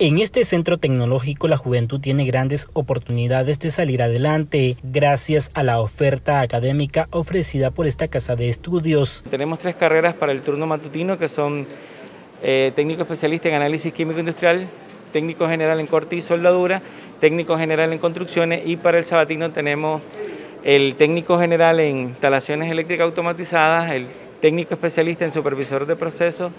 En este centro tecnológico la juventud tiene grandes oportunidades de salir adelante gracias a la oferta académica ofrecida por esta casa de estudios. Tenemos tres carreras para el turno matutino que son eh, técnico especialista en análisis químico industrial, técnico general en corte y soldadura, técnico general en construcciones y para el sabatino tenemos el técnico general en instalaciones eléctricas automatizadas, el técnico especialista en supervisor de procesos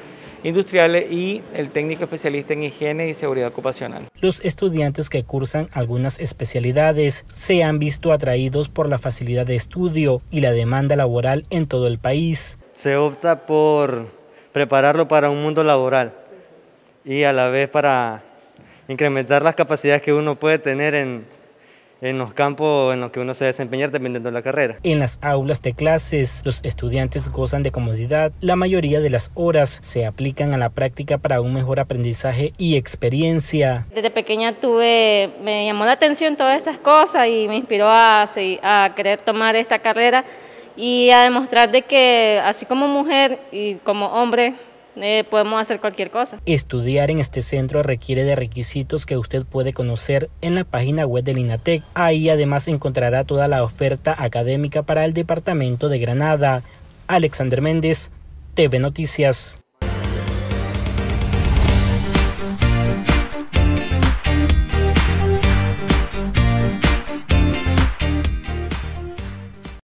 industriales y el técnico especialista en higiene y seguridad ocupacional. Los estudiantes que cursan algunas especialidades se han visto atraídos por la facilidad de estudio y la demanda laboral en todo el país. Se opta por prepararlo para un mundo laboral y a la vez para incrementar las capacidades que uno puede tener en en los campos en los que uno se desempeña dependiendo de la carrera. En las aulas de clases, los estudiantes gozan de comodidad. La mayoría de las horas se aplican a la práctica para un mejor aprendizaje y experiencia. Desde pequeña tuve, me llamó la atención todas estas cosas y me inspiró a, a querer tomar esta carrera y a demostrar de que así como mujer y como hombre eh, podemos hacer cualquier cosa. Estudiar en este centro requiere de requisitos que usted puede conocer en la página web del INATEC. Ahí además encontrará toda la oferta académica para el departamento de Granada. Alexander Méndez, TV Noticias.